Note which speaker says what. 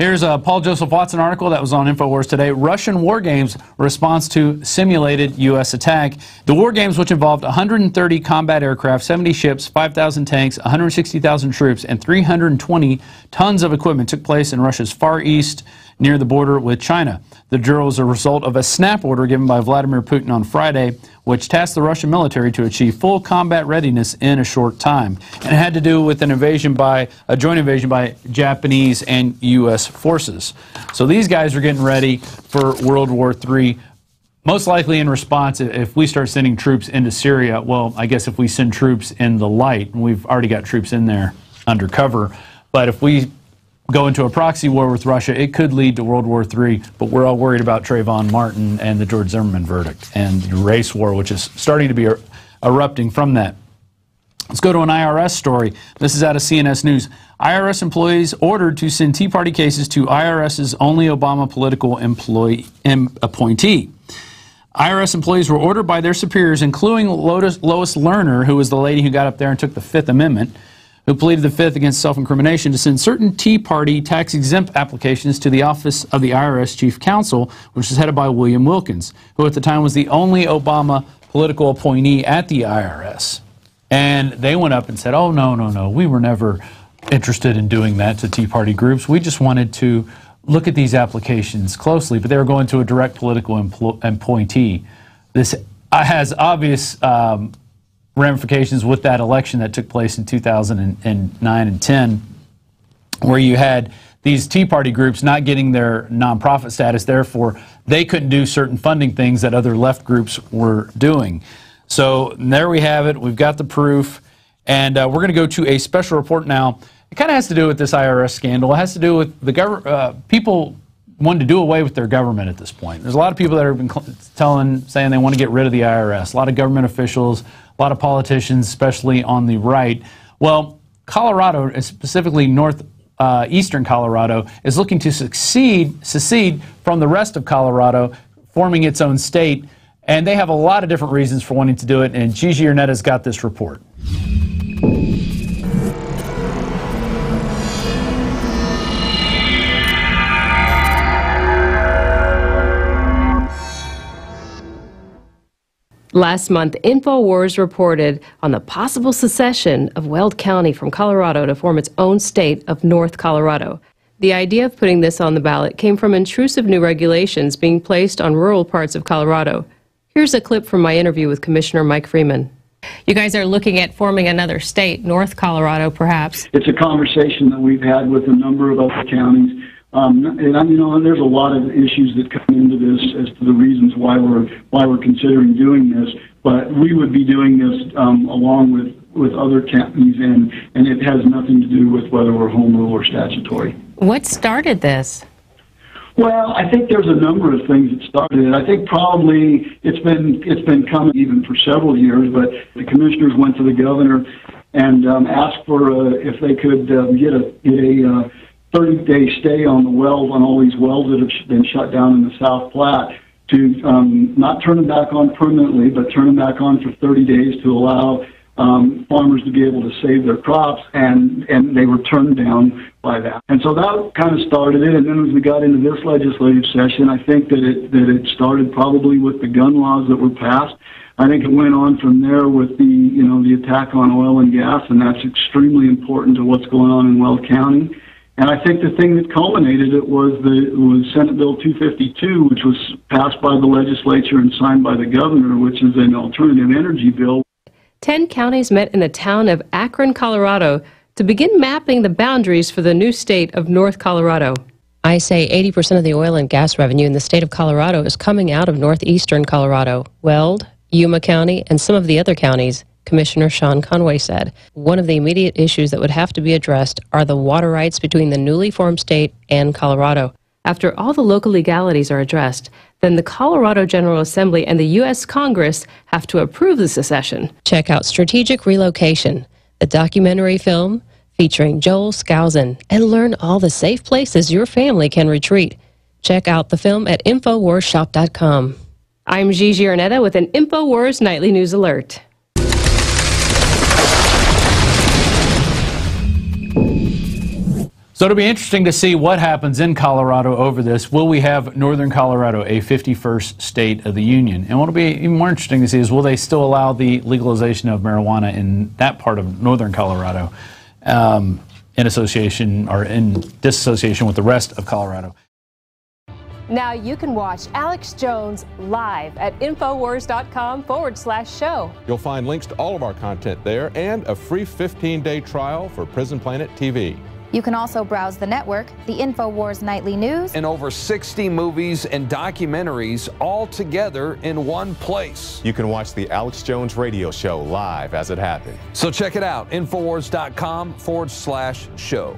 Speaker 1: Here's a Paul Joseph Watson article that was on InfoWars today. Russian war games response to simulated U.S. attack. The war games, which involved 130 combat aircraft, 70 ships, 5,000 tanks, 160,000 troops, and 320 tons of equipment, took place in Russia's Far East near the border with China. The drill was a result of a snap order given by Vladimir Putin on Friday, which tasked the Russian military to achieve full combat readiness in a short time. And it had to do with an invasion by a joint invasion by Japanese and U.S. forces. So these guys are getting ready for World War III. Most likely in response, if we start sending troops into Syria, well, I guess if we send troops in the light, we've already got troops in there undercover. But if we go into a proxy war with Russia, it could lead to World War III, but we're all worried about Trayvon Martin and the George Zimmerman verdict and the race war, which is starting to be er erupting from that. Let's go to an IRS story. This is out of CNS News. IRS employees ordered to send Tea Party cases to IRS's only Obama political employee em, appointee. IRS employees were ordered by their superiors, including Lois, Lois Lerner, who was the lady who got up there and took the Fifth Amendment, who pleaded the Fifth against self-incrimination to send certain Tea Party tax-exempt applications to the Office of the IRS Chief Counsel, which is headed by William Wilkins, who at the time was the only Obama political appointee at the IRS. And they went up and said, oh, no, no, no, we were never interested in doing that to Tea Party groups. We just wanted to look at these applications closely, but they were going to a direct political appointee. This has obvious um, ramifications with that election that took place in 2009 and 10, where you had these Tea Party groups not getting their nonprofit status, therefore they couldn't do certain funding things that other left groups were doing. So there we have it. We've got the proof. And uh, we're going to go to a special report now. It kind of has to do with this IRS scandal. It has to do with the government, uh, people wanting to do away with their government at this point. There's a lot of people that have been telling, saying they want to get rid of the IRS. A lot of government officials, a lot of politicians, especially on the right. Well, Colorado, specifically north uh, eastern Colorado, is looking to succeed, secede from the rest of Colorado, forming its own state. And they have a lot of different reasons for wanting to do it. And Gigi Arnetta's got this report.
Speaker 2: Last month, InfoWars reported on the possible secession of Weld County from Colorado to form its own state of North Colorado. The idea of putting this on the ballot came from intrusive new regulations being placed on rural parts of Colorado. Here's a clip from my interview with Commissioner Mike Freeman. You guys are looking at forming another state, North Colorado, perhaps.
Speaker 3: It's a conversation that we've had with a number of other counties. Um, and you know, there's a lot of issues that come into this as to the reasons why we're why we're considering doing this. But we would be doing this um, along with with other counties, and and it has nothing to do with whether we're home rule or statutory.
Speaker 2: What started this?
Speaker 3: Well, I think there's a number of things that started it. I think probably it's been it's been coming even for several years, but the commissioners went to the governor and um, asked for uh, if they could uh, get a get a uh, 30 day stay on the wells, on all these wells that have been shut down in the South Platte, to um, not turn them back on permanently, but turn them back on for 30 days to allow um, farmers to be able to save their crops, and, and they were turned down by that. And so that kind of started it. And then as we got into this legislative session, I think that it, that it started probably with the gun laws that were passed. I think it went on from there with the, you know, the attack on oil and gas, and that's extremely important to what's going on in Weld County. And I think the thing that culminated it was the was Senate Bill 252, which was passed by the legislature and signed by the governor, which is an alternative energy bill.
Speaker 2: Ten counties met in the town of Akron, Colorado, to begin mapping the boundaries for the new state of North Colorado. I say 80% of the oil and gas revenue in the state of Colorado is coming out of northeastern Colorado, Weld, Yuma County, and some of the other counties. Commissioner Sean Conway said. One of the immediate issues that would have to be addressed are the water rights between the newly formed state and Colorado. After all the local legalities are addressed, then the Colorado General Assembly and the U.S. Congress have to approve the secession. Check out Strategic Relocation, the documentary film featuring Joel Skousen, and learn all the safe places your family can retreat. Check out the film at InfoWarsShop.com. I'm Gigi Arnetta with an InfoWars Nightly News Alert.
Speaker 1: So it'll be interesting to see what happens in Colorado over this. Will we have Northern Colorado a 51st state of the union? And what'll be even more interesting to see is will they still allow the legalization of marijuana in that part of Northern Colorado um, in association or in disassociation with the rest of Colorado?
Speaker 4: Now you can watch Alex Jones live at Infowars.com forward slash show.
Speaker 5: You'll find links to all of our content there and a free 15 day trial for Prison Planet TV.
Speaker 6: You can also browse the network, the InfoWars Nightly News,
Speaker 7: and over 60 movies and documentaries all together in one place.
Speaker 8: You can watch the Alex Jones radio show live as it happens.
Speaker 7: So check it out, Infowars.com forward slash show.